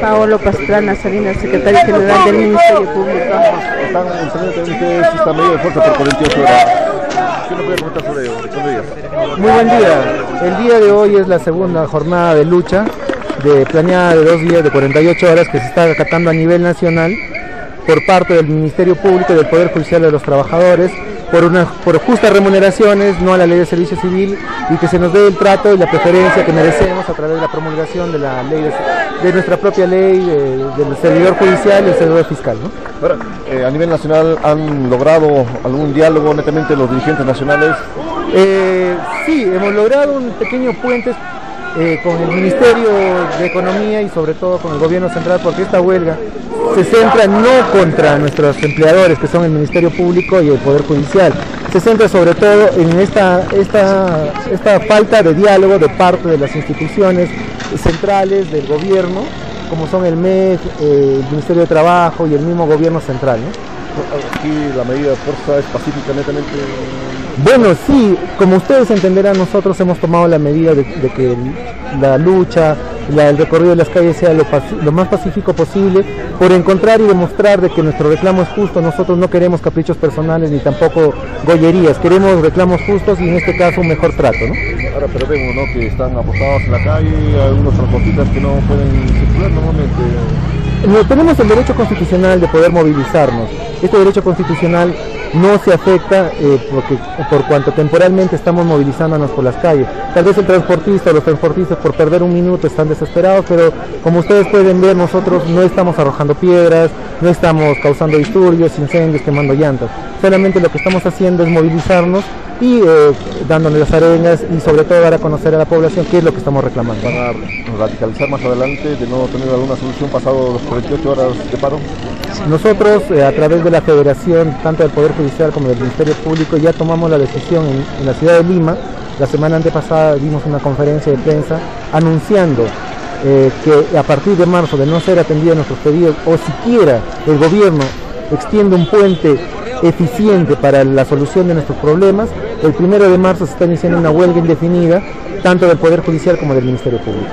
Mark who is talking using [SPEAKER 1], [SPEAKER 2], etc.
[SPEAKER 1] Paolo Pastrana Salinas, secretario general del Ministerio Público.
[SPEAKER 2] Están también ustedes esta medida de fuerza por 48 horas. ¿Qué nos puede comentar sobre ello?
[SPEAKER 3] Muy buen día. El día de hoy es la segunda jornada de lucha de planeada de dos días de 48 horas que se está acatando a nivel nacional por parte del Ministerio Público y del Poder Judicial de los Trabajadores por, una, por justas remuneraciones, no a la ley de servicio civil y que se nos dé el trato y la preferencia que merecemos a través de la promulgación de la ley de, nuestra propia ley del servidor judicial y el servidor fiscal.
[SPEAKER 2] Eh, a nivel nacional han logrado algún diálogo netamente los dirigentes nacionales.
[SPEAKER 3] Eh, sí, hemos logrado un pequeño puente eh, con el Ministerio de Economía y sobre todo con el gobierno central, porque esta huelga se centra no contra nuestros empleadores, que son el Ministerio Público y el Poder Judicial, se centra sobre todo en esta, esta, esta falta de diálogo de parte de las instituciones centrales del gobierno, como son el MED, eh, el Ministerio de Trabajo y el mismo gobierno central.
[SPEAKER 2] Aquí la medida de fuerza es pacífica netamente
[SPEAKER 3] bueno, sí, como ustedes entenderán, nosotros hemos tomado la medida de, que la lucha, el recorrido de las calles sea lo, más pacífico posible, por encontrar y demostrar de que nuestro reclamo es justo. Nosotros no queremos caprichos personales ni tampoco gollerías, queremos reclamos justos y en este caso un mejor trato. ¿no?
[SPEAKER 2] Ahora, pero vemos ¿no? que están apostados en la calle, algunos transportistas que no pueden circular normalmente.
[SPEAKER 3] tenemos el derecho constitucional de poder movilizarnos. Este derecho constitucional no se afecta eh, porque, por cuanto temporalmente estamos movilizándonos por las calles. Tal vez el transportista o los transportistas por perder un minuto están desesperados, pero como ustedes pueden ver, nosotros no estamos arrojando piedras, no estamos causando disturbios, incendios, quemando llantas. Solamente lo que estamos haciendo es movilizarnos y eh, dándole las arenas y sobre todo dar a conocer a la población qué es lo que estamos reclamando.
[SPEAKER 2] ¿Van a radicalizar más adelante de no tener alguna solución pasado las 48 horas de paro?
[SPEAKER 3] Nosotros, eh, a través de la Federación, tanto del Poder Judicial como del Ministerio Público, ya tomamos la decisión en, la ciudad de Lima. La semana antepasada dimos una conferencia de prensa anunciando eh, que a partir de marzo, de no ser atendidos nuestros pedidos, o siquiera el gobierno extiende un puente eficiente para la solución de nuestros problemas, el primero de marzo se está iniciando una huelga indefinida, tanto del Poder Judicial como del Ministerio Público.